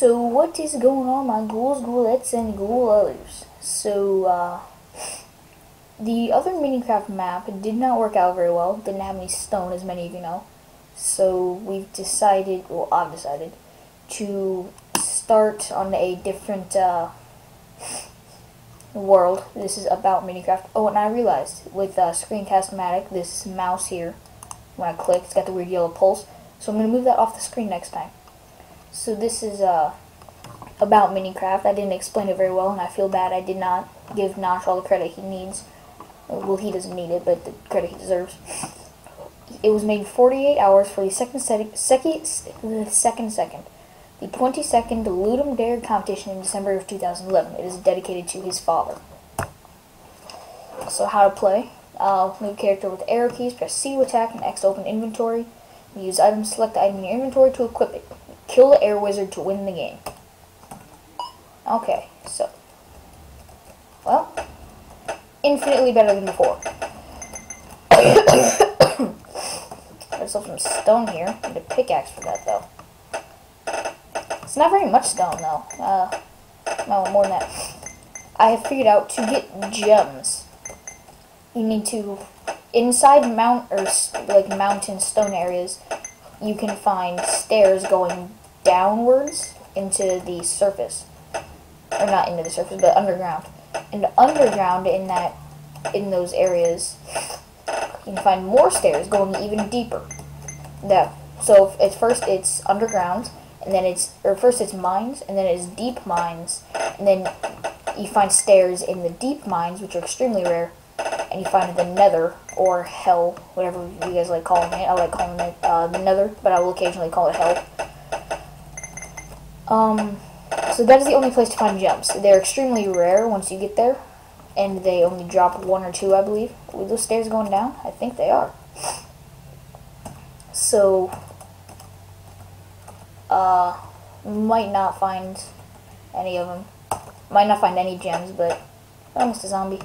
So what is going on, my ghouls, ghoulettes, and ghoulers? So, uh, the other Minicraft map did not work out very well. Didn't have any stone, as many of you know. So we've decided, well, I've decided, to start on a different uh, world. This is about Minicraft. Oh, and I realized with uh, Screencast-O-Matic, this mouse here, when I click, it's got the weird yellow pulse. So I'm going to move that off the screen next time. So this is uh, about Minicraft. I didn't explain it very well, and I feel bad I did not give Notch all the credit he needs. Well, he doesn't need it, but the credit he deserves. It was made 48 hours for the second second, second second. The 22nd Ludum Dare competition in December of 2011. It is dedicated to his father. So how to play. Uh, move character with arrow keys, press C to attack, and X to open inventory. Use item, select the item in your inventory to equip it. Kill the air wizard to win the game. Okay, so. Well, infinitely better than before. There's some stone here. Need a pickaxe for that, though. It's not very much stone, though. Uh, no, more than that. I have figured out to get gems, you need to, inside mount, or like mountain stone areas, you can find stairs going downwards into the surface. Or not into the surface, but underground. And underground in that, in those areas, you can find more stairs going even deeper. Yeah. So at first it's underground, and then it's, or first it's mines, and then it's deep mines, and then you find stairs in the deep mines, which are extremely rare, and you find the nether, or hell, whatever you guys like calling it. I like calling it uh, the nether, but I will occasionally call it hell. Um, so that is the only place to find gems. They're extremely rare once you get there, and they only drop one or two, I believe. Are those stairs going down? I think they are. So, uh, might not find any of them. Might not find any gems, but almost a zombie.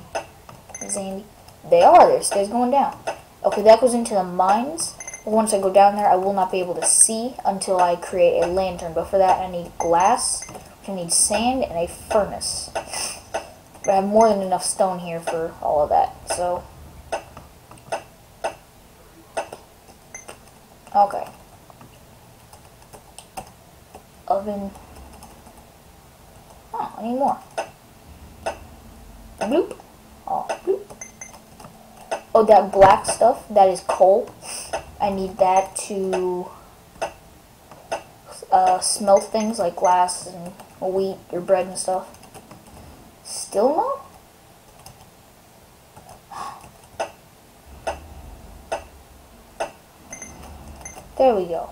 Zandy. They are. There's stairs going down. Okay, that goes into the mines. Once I go down there, I will not be able to see until I create a lantern. But for that, I need glass, I need sand, and a furnace. But I have more than enough stone here for all of that. So, okay. Oven. Oh, I need more. Bloop. Oh, bloop. Oh, that black stuff, that is coal. I need that to uh, smelt things like glass and wheat or bread and stuff. Still no? There we go.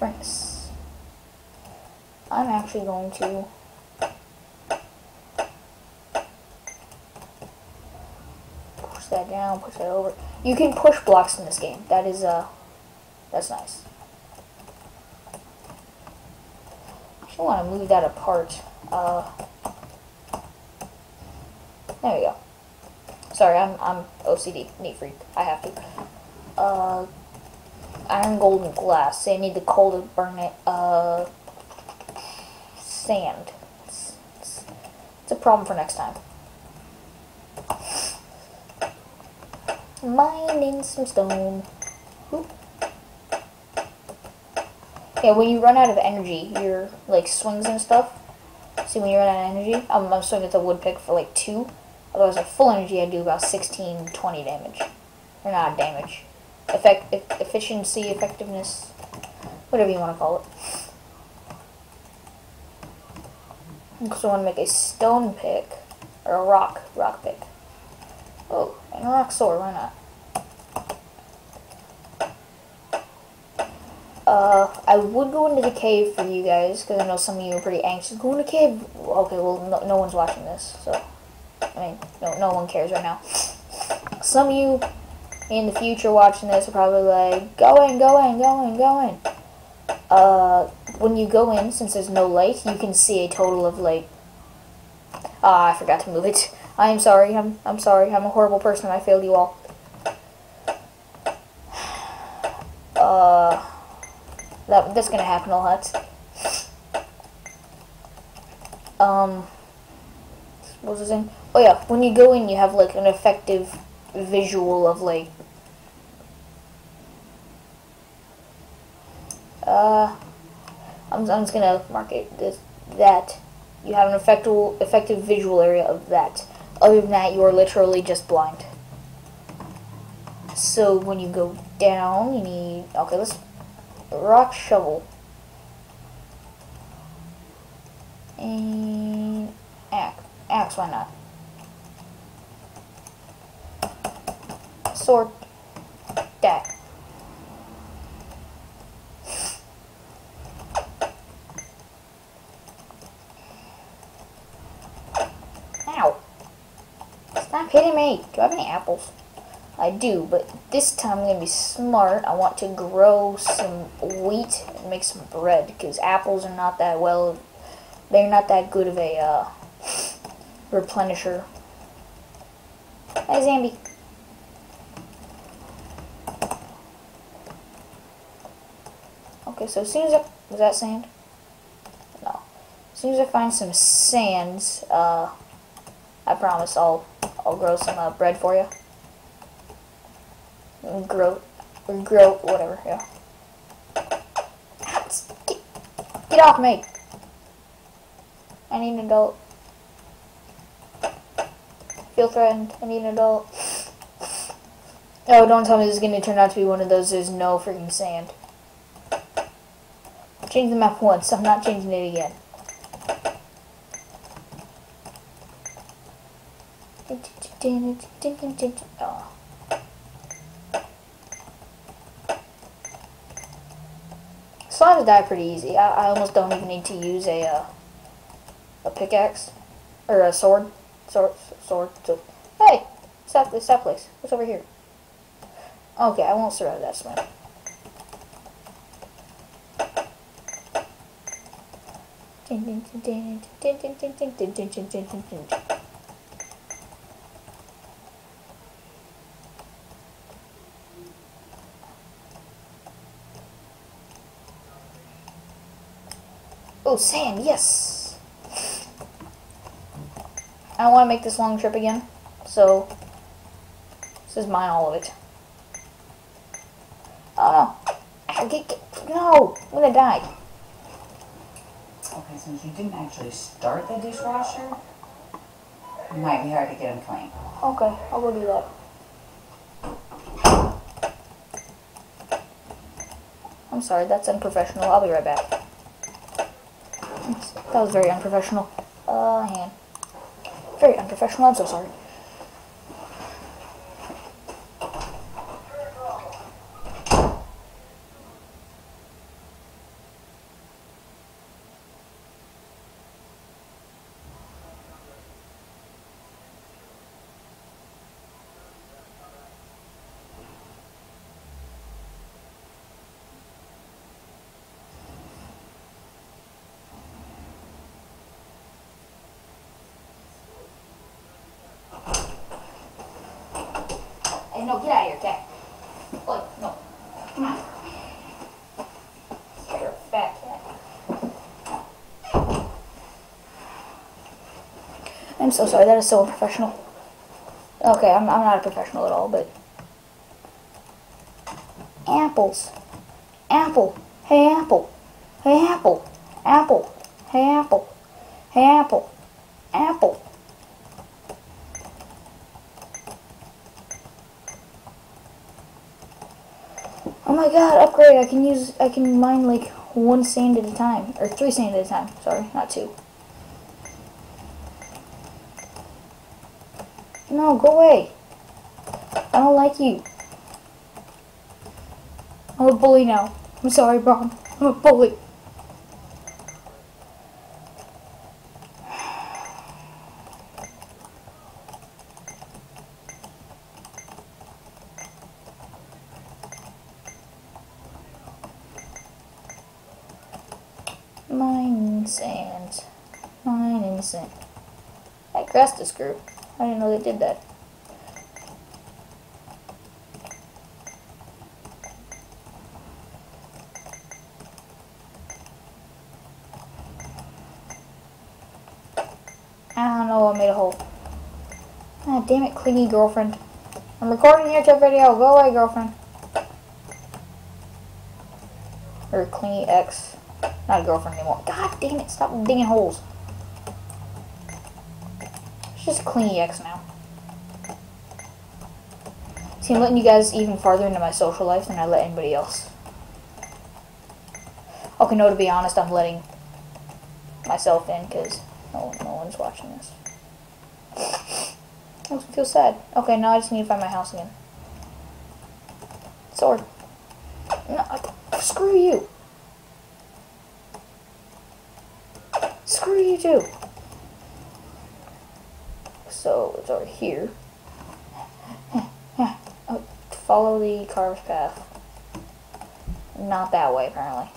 Furnace. I'm actually going to push that down, push that over. You can push blocks in this game. That is, uh, that's nice. I want to move that apart. Uh, there we go. Sorry, I'm, I'm OCD, neat freak. I have to. Uh, iron, gold, and glass. I need the coal to burn it. Uh, sand. It's, it's, it's a problem for next time. Mining some stone. Oop. Yeah, when you run out of energy, your like swings and stuff. See, when you run out of energy, I'm, I'm swinging the wood pick for like two. Otherwise, at full energy, I do about 16, 20 damage. Or not damage. Effect, e efficiency, effectiveness, whatever you want to call it. So I want to make a stone pick, or a rock, rock pick. Oh, and rock sword, why not? Uh, I would go into the cave for you guys, because I know some of you are pretty anxious. Go in the cave! Okay, well, no, no one's watching this, so... I mean, no, no one cares right now. Some of you in the future watching this are probably like, go in, go in, go in, go in. Uh, when you go in, since there's no light, you can see a total of like, ah, I forgot to move it. I am sorry, I'm, I'm sorry, I'm a horrible person, I failed you all. Uh, that that's gonna happen a lot. Um, what was I saying? Oh yeah, when you go in, you have like an effective visual of like. Uh, I'm, I'm just gonna mark it this that you have an effective effective visual area of that. Other than that, you are literally just blind. So when you go down, you need okay. Let's rock shovel and axe. Axe, why not? Sword. That. Do I have any apples? I do, but this time I'm going to be smart. I want to grow some wheat and make some bread, because apples are not that well, they're not that good of a uh, replenisher. Hi, Zambi. Okay, so as soon as I... Was that sand? No. As soon as I find some sands, uh, I promise I'll, I'll grow some uh, bread for you. Grow, or grow, whatever, yeah. Get, get off me! I need an adult. Feel threatened. I need an adult. Oh, don't tell me this is going to turn out to be one of those there's no freaking sand. Change the map once. I'm not changing it again. Oh. Slimes die pretty easy. I, I almost don't even need to use a uh, a pickaxe or a sword. Sword, sword. So, hey, stop this, stop place. What's over here? Okay, I won't survive that swim. Oh, sand, yes! I don't want to make this long trip again, so this is mine, all of it. Oh no! I get, get, no! I'm gonna die. Okay, since you didn't actually start the dishwasher, it might be hard to get them clean. Okay, I'll go do that. I'm sorry, that's unprofessional. I'll be right back. That was very unprofessional. Uh. Very unprofessional. I'm so sorry. No, get out of here, cat. Oi, no. Come on. Fat cat. I'm so sorry, that is so unprofessional. Okay, I'm, I'm not a professional at all, but... Apples. Apple. Hey, apple. Hey, apple. Apple. Hey, apple. Hey, apple. Apple. Oh my god, upgrade. I can use, I can mine like one sand at a time. Or three sand at a time. Sorry, not two. No, go away. I don't like you. I'm a bully now. I'm sorry, Mom. I'm a bully. and. Mine and sand. I crashed this group. I didn't know they did that. I don't know, I made a hole. Ah, damn it, clingy girlfriend. I'm recording a YouTube video. Go away, girlfriend. Or clingy ex. Not a girlfriend anymore. God damn it, stop digging holes. It's just clingy ex now. See, I'm letting you guys even farther into my social life than I let anybody else. Okay, no, to be honest, I'm letting myself in because no, no one's watching this. I feel sad. Okay, now I just need to find my house again. Sword. No, screw you. Screw you too. So it's over here. Oh, follow the carved path. Not that way, apparently.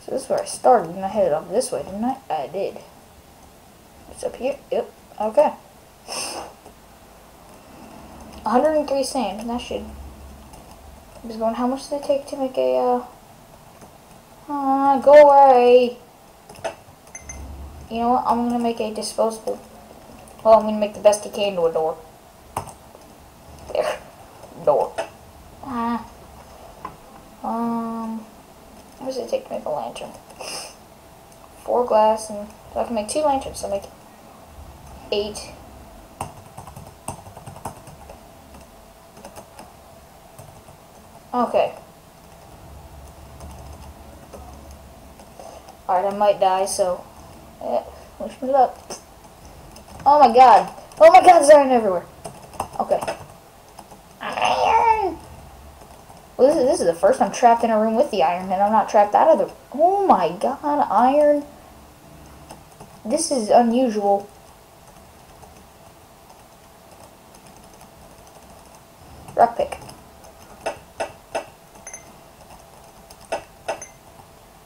So this is where I started, and I headed off this way, didn't I? I did. It's up here. Yep. Okay. 103 sand. That should. I was going. How much does it take to make a? Uh, uh, go away. You know what? I'm gonna make a disposable. Well, I'm gonna make the best I can to a door. There. Door. Ah. Um. What does it take to make a lantern? Four glass, and so I can make two lanterns. So I make eight. Okay. Alright, I might die, so... Eh, push it up. Oh my god. Oh my god, there's iron everywhere. Okay. Iron! Well, this is, this is the first I'm trapped in a room with the iron, and I'm not trapped out of the... Oh my god, iron. This is unusual. Rock pick.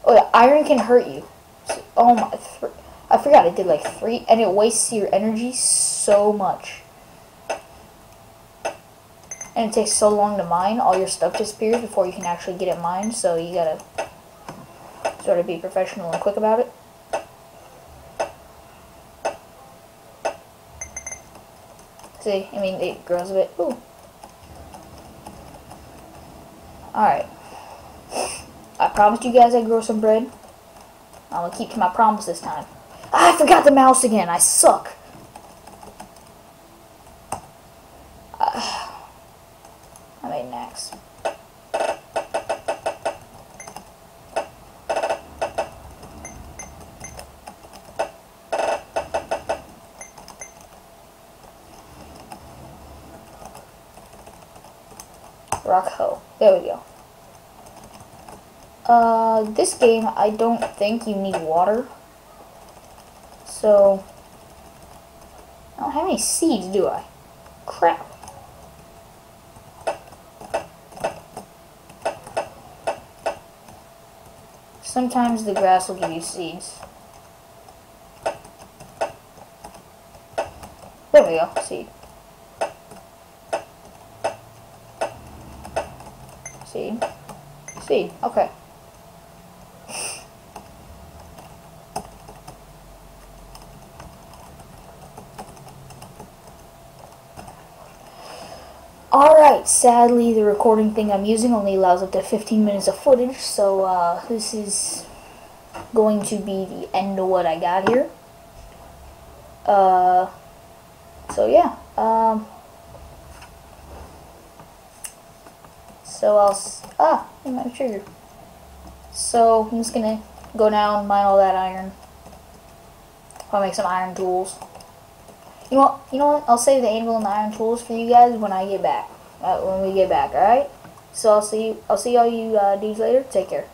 Oh yeah, iron can hurt you. Oh my, I forgot I did like three, and it wastes your energy so much. And it takes so long to mine, all your stuff disappears before you can actually get it mined, so you gotta sort of be professional and quick about it. See, I mean, it grows a bit. Ooh. Alright. I promised you guys I'd grow some bread. I'm gonna keep to my promise this time. Ah, I forgot the mouse again. I suck. Uh, I made an axe. Rock hoe. There we go. Uh, this game, I don't think you need water. So, I don't have any seeds, do I? Crap. Sometimes the grass will give you seeds. There we go, seed. Seed. Seed, okay. Sadly the recording thing I'm using only allows up to 15 minutes of footage, so uh, this is going to be the end of what I got here. Uh, so yeah, um, so I'll, ah, my trigger. So I'm just gonna go down, mine all that iron. I'll make some iron tools. You know? You know what? I'll save the anvil and the iron tools for you guys when I get back. Uh, when we get back, all right? So I'll see you. I'll see all you uh, dudes later. Take care.